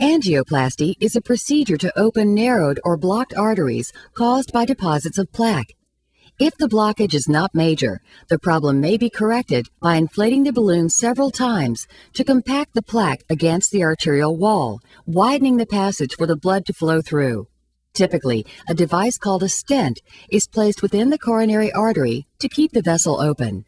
Angioplasty is a procedure to open narrowed or blocked arteries caused by deposits of plaque. If the blockage is not major, the problem may be corrected by inflating the balloon several times to compact the plaque against the arterial wall, widening the passage for the blood to flow through. Typically, a device called a stent is placed within the coronary artery to keep the vessel open.